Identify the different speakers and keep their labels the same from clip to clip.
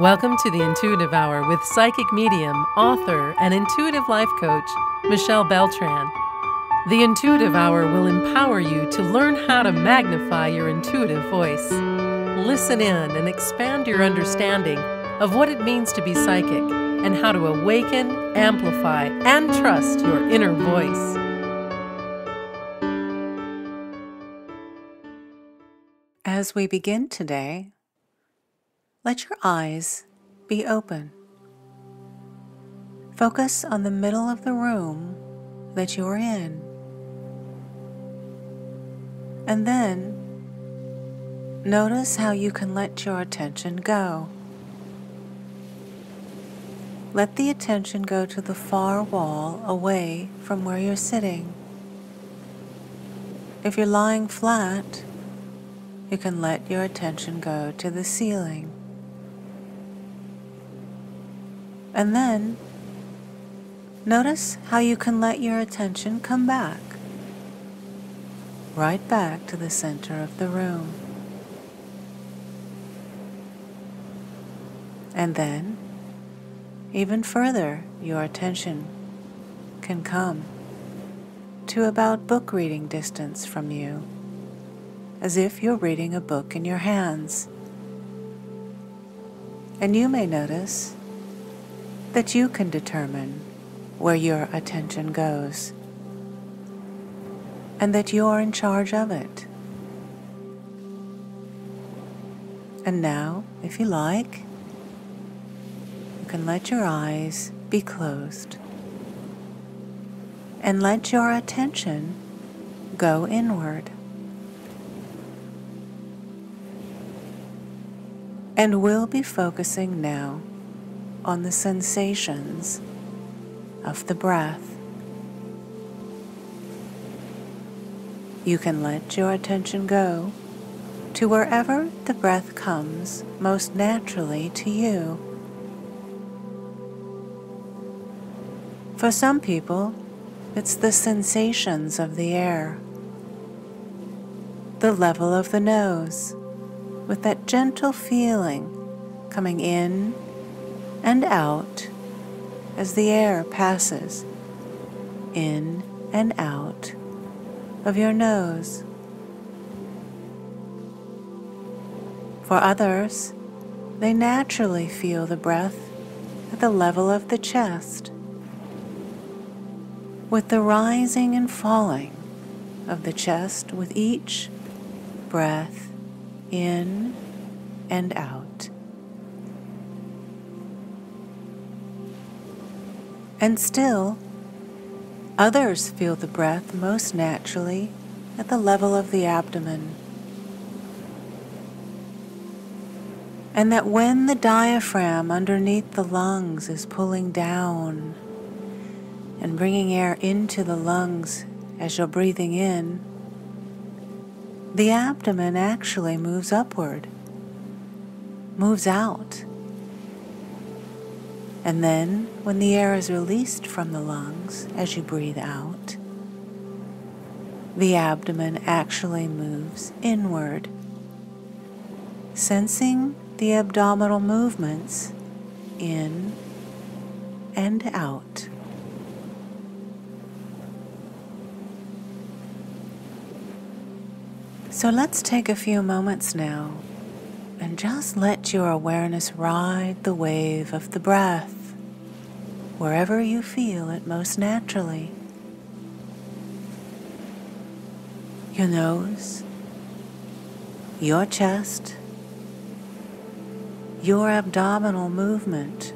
Speaker 1: Welcome to the Intuitive Hour with psychic medium, author, and intuitive life coach, Michelle Beltran. The Intuitive Hour will empower you to learn how to magnify your intuitive voice. Listen in and expand your understanding of what it means to be psychic and how to awaken, amplify, and trust your inner voice.
Speaker 2: As we begin today, let your eyes be open. Focus on the middle of the room that you are in. And then notice how you can let your attention go. Let the attention go to the far wall away from where you're sitting. If you're lying flat, you can let your attention go to the ceiling. And then notice how you can let your attention come back, right back to the center of the room. And then, even further, your attention can come to about book reading distance from you, as if you're reading a book in your hands. And you may notice that you can determine where your attention goes and that you're in charge of it. And now, if you like, you can let your eyes be closed and let your attention go inward. And we'll be focusing now on the sensations of the breath. You can let your attention go to wherever the breath comes most naturally to you. For some people, it's the sensations of the air, the level of the nose, with that gentle feeling coming in and out as the air passes in and out of your nose. For others, they naturally feel the breath at the level of the chest, with the rising and falling of the chest with each breath in and out. And still, others feel the breath most naturally at the level of the abdomen. And that when the diaphragm underneath the lungs is pulling down and bringing air into the lungs as you're breathing in, the abdomen actually moves upward, moves out and then, when the air is released from the lungs as you breathe out, the abdomen actually moves inward, sensing the abdominal movements in and out. So let's take a few moments now and just let your awareness ride the wave of the breath wherever you feel it most naturally. Your nose, your chest, your abdominal movement.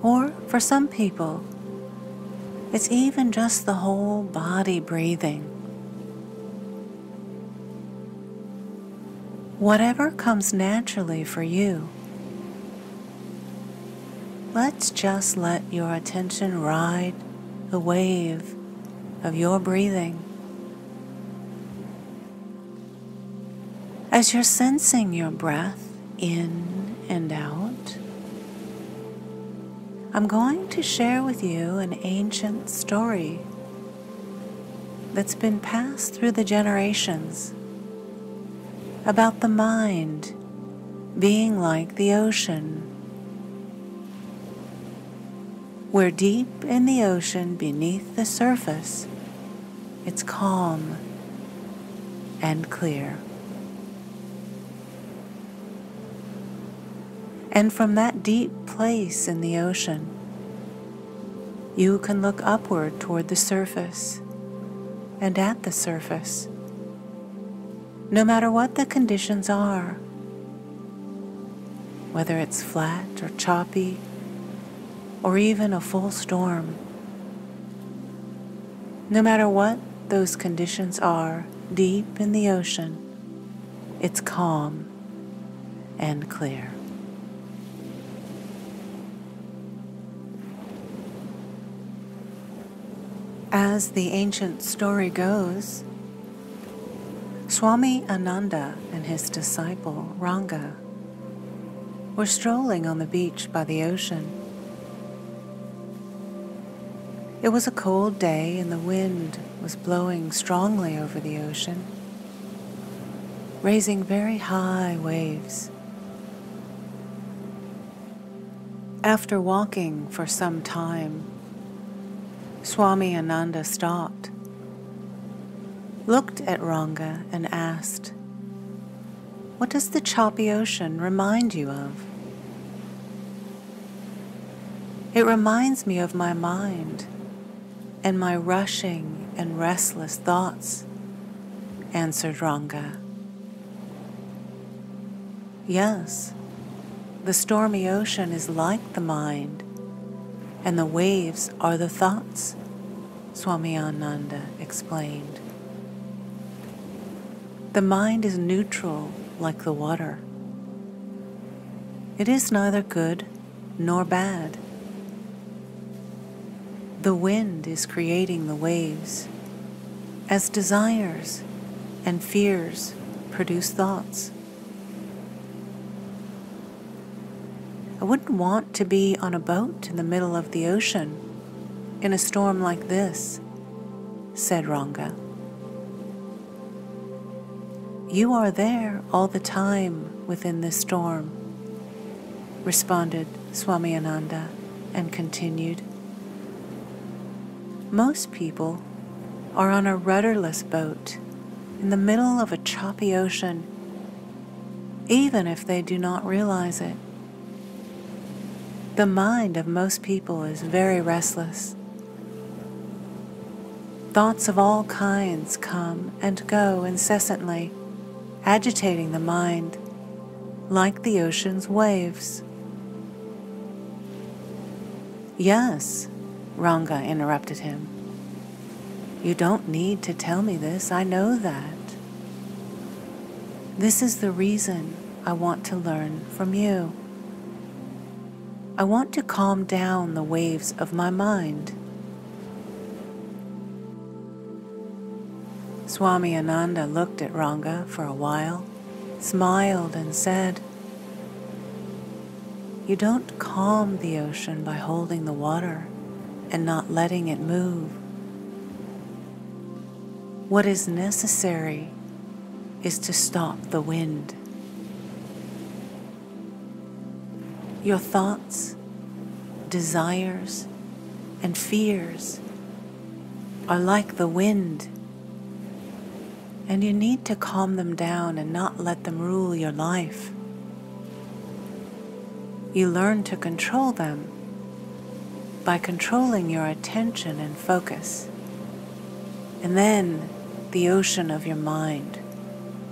Speaker 2: Or for some people, it's even just the whole body breathing. Whatever comes naturally for you. Let's just let your attention ride the wave of your breathing. As you're sensing your breath in and out, I'm going to share with you an ancient story that's been passed through the generations about the mind being like the ocean. Where deep in the ocean beneath the surface, it's calm and clear. And from that deep place in the ocean, you can look upward toward the surface and at the surface, no matter what the conditions are, whether it's flat or choppy or even a full storm. No matter what those conditions are deep in the ocean, it's calm and clear. As the ancient story goes, Swami Ananda and his disciple Ranga were strolling on the beach by the ocean. It was a cold day and the wind was blowing strongly over the ocean, raising very high waves. After walking for some time, Swami Ananda stopped, looked at Ranga, and asked, What does the choppy ocean remind you of? It reminds me of my mind and my rushing and restless thoughts, answered Ranga. Yes, the stormy ocean is like the mind and the waves are the thoughts, Swami Ananda explained. The mind is neutral like the water. It is neither good nor bad. The wind is creating the waves, as desires and fears produce thoughts. I wouldn't want to be on a boat in the middle of the ocean in a storm like this, said Ranga. You are there all the time within this storm, responded Swami Ananda and continued. Most people are on a rudderless boat in the middle of a choppy ocean, even if they do not realize it. The mind of most people is very restless. Thoughts of all kinds come and go incessantly, agitating the mind like the ocean's waves. Yes, Ranga interrupted him. You don't need to tell me this, I know that. This is the reason I want to learn from you. I want to calm down the waves of my mind. Swami Ananda looked at Ranga for a while, smiled, and said, You don't calm the ocean by holding the water and not letting it move. What is necessary is to stop the wind. Your thoughts, desires, and fears are like the wind, and you need to calm them down and not let them rule your life. You learn to control them by controlling your attention and focus, and then the ocean of your mind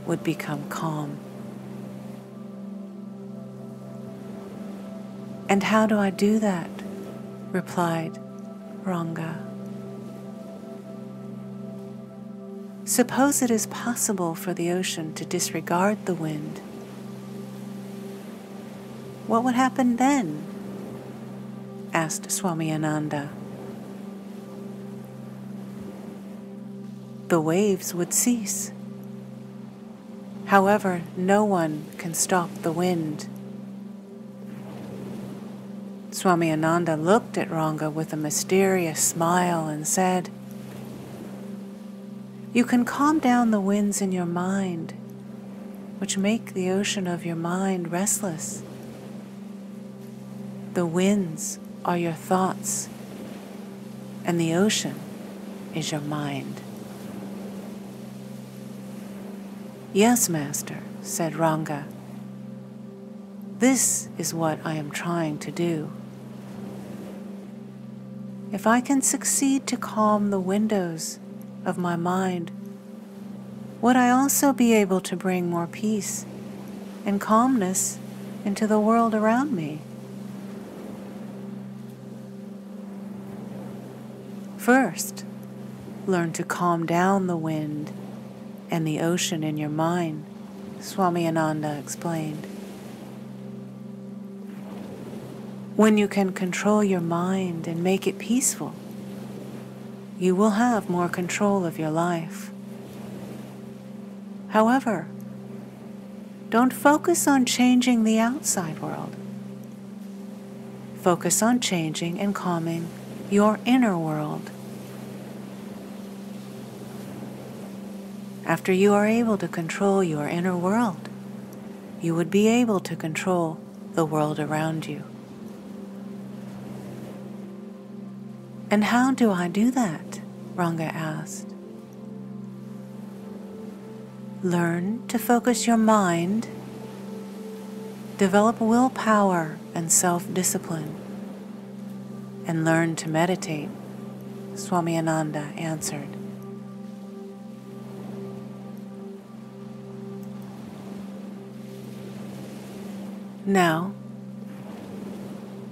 Speaker 2: would become calm. And how do I do that? replied Ranga. Suppose it is possible for the ocean to disregard the wind. What would happen then? asked Swami Ananda. The waves would cease. However, no one can stop the wind. Swami Ananda looked at Ranga with a mysterious smile and said, You can calm down the winds in your mind, which make the ocean of your mind restless. The winds are your thoughts, and the ocean is your mind. Yes, Master, said Ranga. This is what I am trying to do. If I can succeed to calm the windows of my mind, would I also be able to bring more peace and calmness into the world around me? First, learn to calm down the wind and the ocean in your mind, Swami Ananda explained. When you can control your mind and make it peaceful, you will have more control of your life. However, don't focus on changing the outside world. Focus on changing and calming your inner world. After you are able to control your inner world, you would be able to control the world around you. And how do I do that? Ranga asked. Learn to focus your mind, develop willpower and self discipline, and learn to meditate, Swami Ananda answered. Now,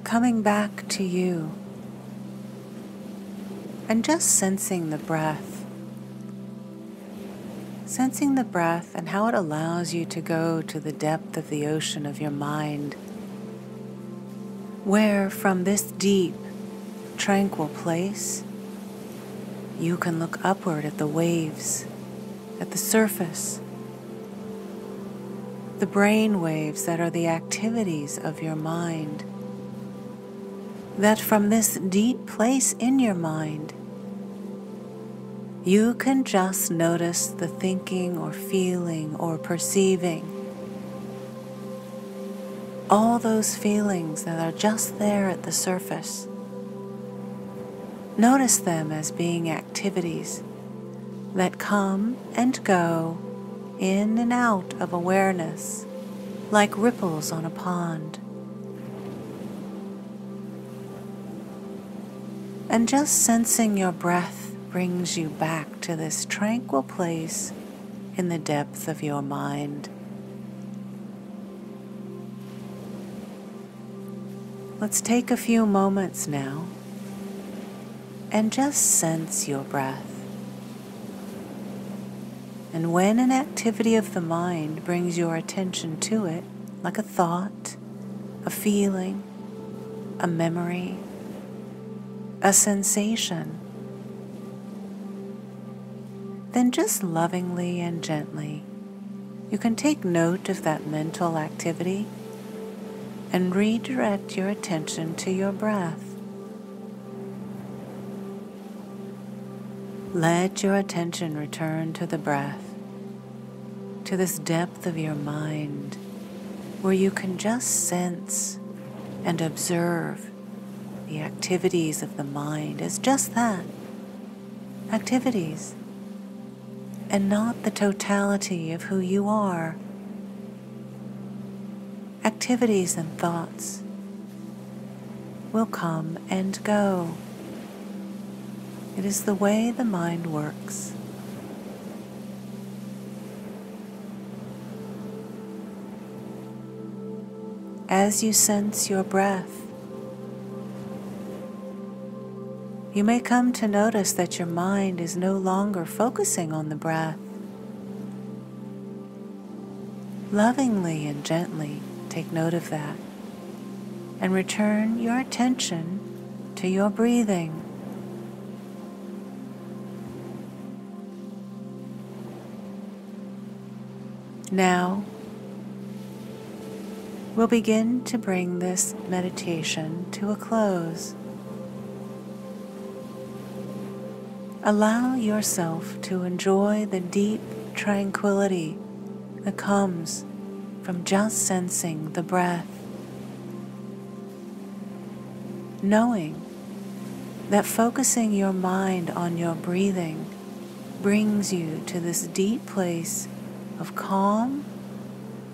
Speaker 2: coming back to you and just sensing the breath. Sensing the breath and how it allows you to go to the depth of the ocean of your mind, where from this deep, tranquil place, you can look upward at the waves, at the surface, the brain waves that are the activities of your mind that from this deep place in your mind, you can just notice the thinking or feeling or perceiving. All those feelings that are just there at the surface. Notice them as being activities that come and go in and out of awareness like ripples on a pond. And just sensing your breath brings you back to this tranquil place in the depth of your mind. Let's take a few moments now and just sense your breath. And when an activity of the mind brings your attention to it, like a thought, a feeling, a memory, a sensation, then just lovingly and gently, you can take note of that mental activity and redirect your attention to your breath. Let your attention return to the breath, to this depth of your mind where you can just sense and observe the activities of the mind as just that activities and not the totality of who you are. Activities and thoughts will come and go. It is the way the mind works. As you sense your breath, you may come to notice that your mind is no longer focusing on the breath. Lovingly and gently take note of that and return your attention to your breathing. Now, we'll begin to bring this meditation to a close. Allow yourself to enjoy the deep tranquility that comes from just sensing the breath, knowing that focusing your mind on your breathing brings you to this deep place of calm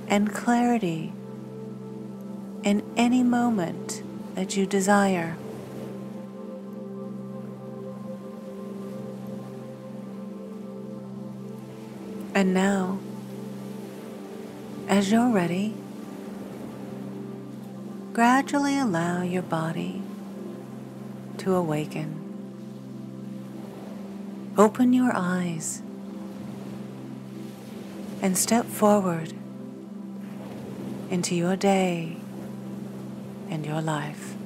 Speaker 2: and clarity in any moment that you desire. And now, as you're ready, gradually allow your body to awaken. Open your eyes and step forward into your day and your life.